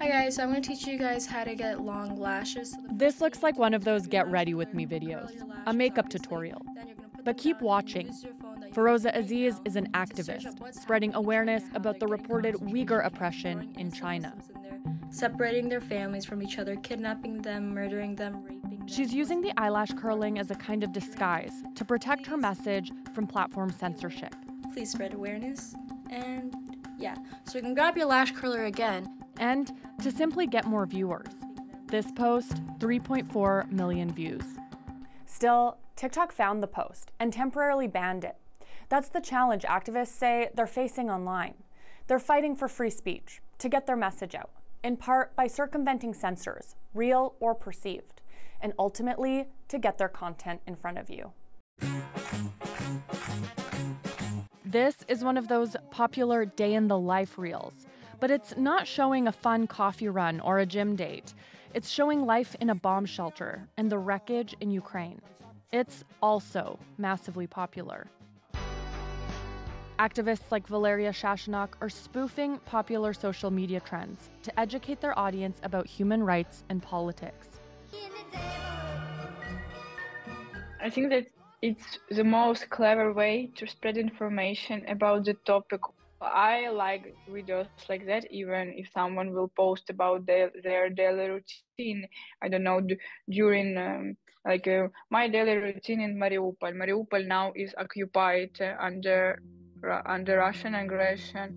Hi guys, so I'm going to teach you guys how to get long lashes. This looks like one of those get ready with me videos, a makeup tutorial. But keep watching. Feroza Aziz is an activist, spreading awareness about the reported Uyghur oppression in China. Separating their families from each other, kidnapping them, murdering them, raping them. She's using the eyelash curling as a kind of disguise to protect her message from platform censorship. Please spread awareness. And yeah, so you can grab your lash curler again. And to simply get more viewers. This post, 3.4 million views. Still, TikTok found the post and temporarily banned it. That's the challenge activists say they're facing online. They're fighting for free speech to get their message out, in part by circumventing censors, real or perceived, and ultimately to get their content in front of you. This is one of those popular day in the life reels, but it's not showing a fun coffee run or a gym date. It's showing life in a bomb shelter and the wreckage in Ukraine. It's also massively popular. Activists like Valeria Shashenok are spoofing popular social media trends to educate their audience about human rights and politics. I think that it's the most clever way to spread information about the topic. I like videos like that, even if someone will post about their, their daily routine. I don't know, during um, like uh, my daily routine in Mariupol. Mariupol now is occupied uh, under under Russian aggression.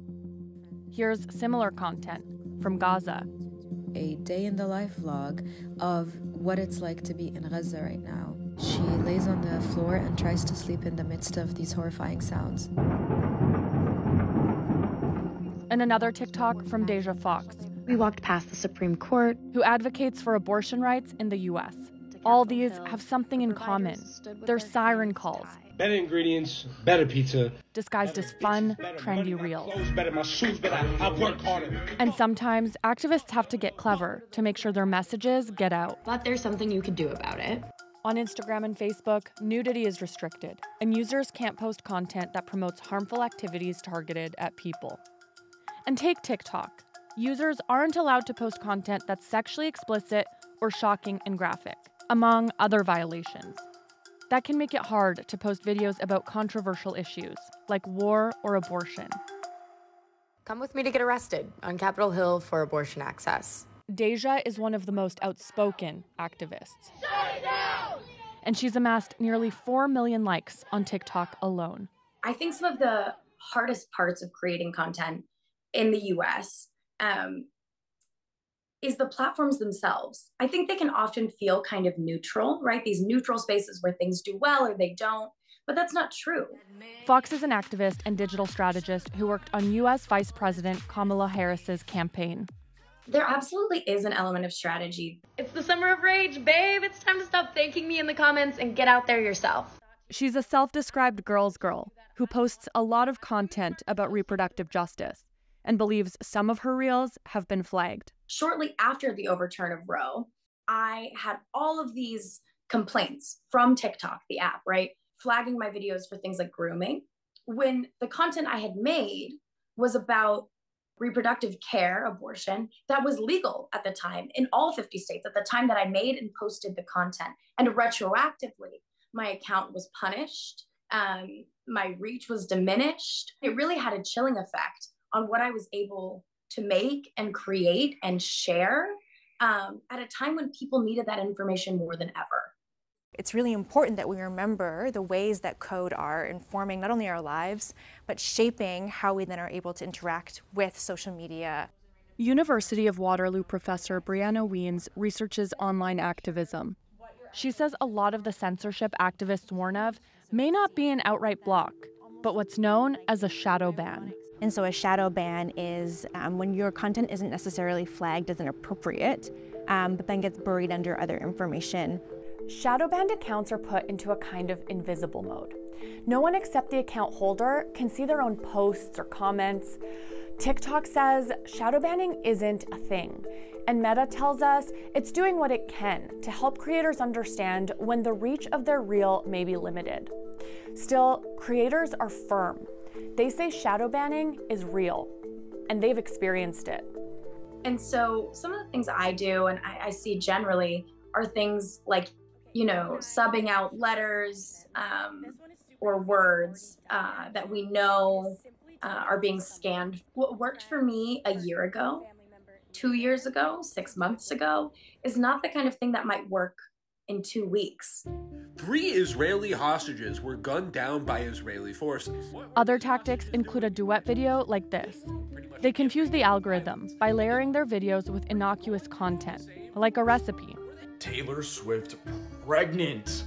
Here's similar content from Gaza. A day in the life vlog of what it's like to be in Gaza right now. She lays on the floor and tries to sleep in the midst of these horrifying sounds. And another TikTok from Deja Foxx. We walked past the Supreme Court, who advocates for abortion rights in the US. All these have something in common. They're siren calls. Better ingredients, better pizza. Disguised as fun, trendy reels. Better my shoes, better. I work harder. And sometimes activists have to get clever to make sure their messages get out. But there's something you can do about it. On Instagram and Facebook, nudity is restricted, and users can't post content that promotes harmful activities targeted at people. And take TikTok. Users aren't allowed to post content that's sexually explicit or shocking and graphic among other violations. That can make it hard to post videos about controversial issues like war or abortion. Come with me to get arrested on Capitol Hill for abortion access. Deja is one of the most outspoken activists. And she's amassed nearly 4 million likes on TikTok alone. I think some of the hardest parts of creating content in the US um, is the platforms themselves. I think they can often feel kind of neutral, right? These neutral spaces where things do well or they don't, but that's not true. Foxx is an activist and digital strategist who worked on US Vice President Kamala Harris's campaign. There absolutely is an element of strategy. It's the summer of rage, babe. It's time to stop thanking me in the comments and get out there yourself. She's a self described girl's girl who posts a lot of content about reproductive justice and believes some of her reels have been flagged shortly after the overturn of Roe, I had all of these complaints from TikTok, the app, right? Flagging my videos for things like grooming. When the content I had made was about reproductive care, abortion, that was legal at the time in all 50 states at the time that I made and posted the content. And retroactively, my account was punished. Um, my reach was diminished. It really had a chilling effect on what I was able to make and create and share um, at a time when people needed that information more than ever. It's really important that we remember the ways that code are informing not only our lives, but shaping how we then are able to interact with social media. University of Waterloo professor Brianna Wiens researches online activism. She says a lot of the censorship activists warn of may not be an outright block, but what's known as a shadow ban. And so a shadow ban is um, when your content isn't necessarily flagged as inappropriate, um, but then gets buried under other information. Shadow banned accounts are put into a kind of invisible mode. No one except the account holder can see their own posts or comments. TikTok says shadow banning isn't a thing. And Meta tells us it's doing what it can to help creators understand when the reach of their reel may be limited. Still, creators are firm they say shadow banning is real, and they've experienced it. And so some of the things I do and I, I see generally are things like, you know, subbing out letters um, or words uh, that we know uh, are being scanned. What worked for me a year ago, two years ago, six months ago, is not the kind of thing that might work in two weeks. Three Israeli hostages were gunned down by Israeli forces. Other tactics include a duet video like this. They confuse the algorithm by layering their videos with innocuous content, like a recipe. Taylor Swift pregnant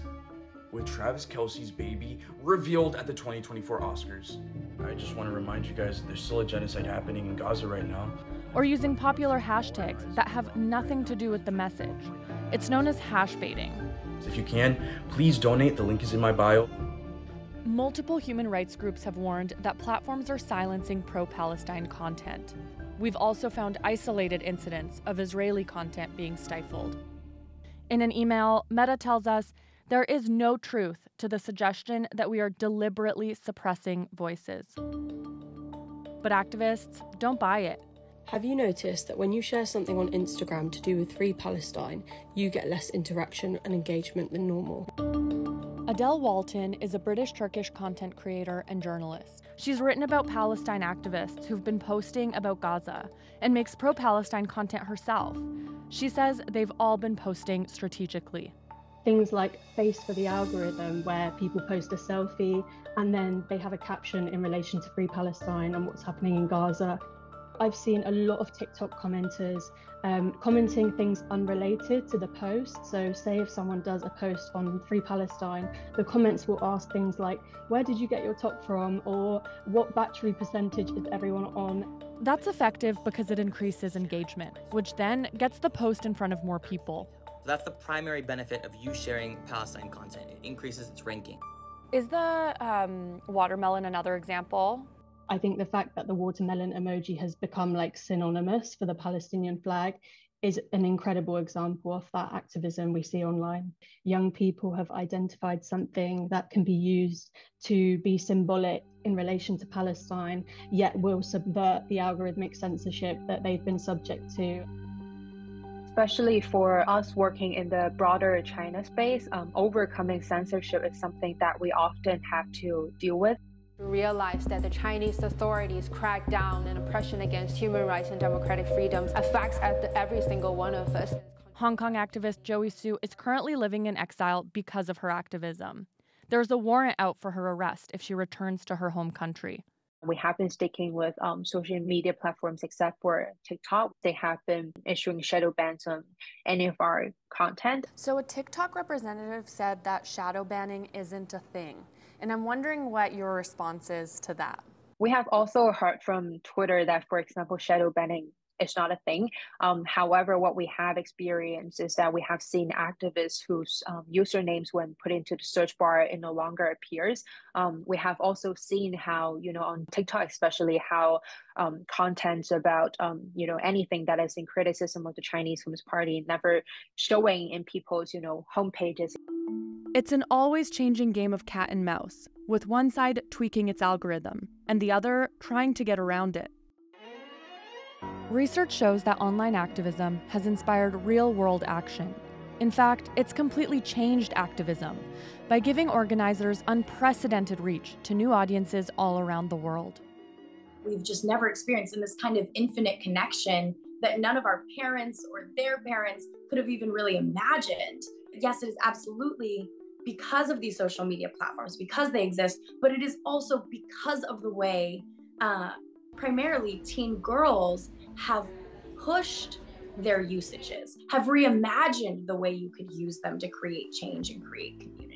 with Travis Kelce's baby revealed at the 2024 Oscars. I just want to remind you guys that there's still a genocide happening in Gaza right now. Or using popular hashtags that have nothing to do with the message. It's known as hash baiting. If you can, please donate. The link is in my bio. Multiple human rights groups have warned that platforms are silencing pro Palestine content. We've also found isolated incidents of Israeli content being stifled. In an email, Meta tells us there is no truth to the suggestion that we are deliberately suppressing voices. But activists don't buy it. Have you noticed that when you share something on Instagram to do with Free Palestine, you get less interaction and engagement than normal? Adele Walton is a British Turkish content creator and journalist. She's written about Palestine activists who've been posting about Gaza and makes pro Palestine content herself. She says they've all been posting strategically. Things like Face for the algorithm, where people post a selfie and then they have a caption in relation to Free Palestine and what's happening in Gaza. I've seen a lot of TikTok commenters um, commenting things unrelated to the post. So, say if someone does a post on Free Palestine, the comments will ask things like, Where did you get your top from? or What battery percentage is everyone on? That's effective because it increases engagement, which then gets the post in front of more people. That's the primary benefit of you sharing Palestine content, it increases its ranking. Is the um, watermelon another example? I think the fact that the watermelon emoji has become like synonymous for the Palestinian flag is an incredible example of that activism we see online. Young people have identified something that can be used to be symbolic in relation to Palestine, yet will subvert the algorithmic censorship that they've been subject to. Especially for us working in the broader China space, um, overcoming censorship is something that we often have to deal with realize that the Chinese authorities crack down and oppression against human rights and democratic freedoms affects every single one of us. Hong Kong activist Joey Siu is currently living in exile because of her activism. There's a warrant out for her arrest if she returns to her home country. We have been sticking with um, social media platforms except for TikTok. They have been issuing shadow bans on any of our content. So, a TikTok representative said that shadow banning isn't a thing. And I'm wondering what your response is to that. We have also heard from Twitter that, for example, shadow banning is not a thing. Um, however, what we have experienced is that we have seen activists whose um, usernames, when put into the search bar, it no longer appears. Um, we have also seen how, you know, on TikTok especially, how um, content about, um, you know, anything that is in criticism of the Chinese Communist Party never showing in people's, you know, homepages. It's an always changing game of cat and mouse, with one side tweaking its algorithm and the other trying to get around it. Research shows that online activism has inspired real world action. In fact, it's completely changed activism by giving organizers unprecedented reach to new audiences all around the world. We've just never experienced in this kind of infinite connection that none of our parents or their parents could have even really imagined. Yes, it is absolutely because of these social media platforms, because they exist, but it is also because of the way uh, primarily teen girls have pushed their usages, have reimagined the way you could use them to create change and create community.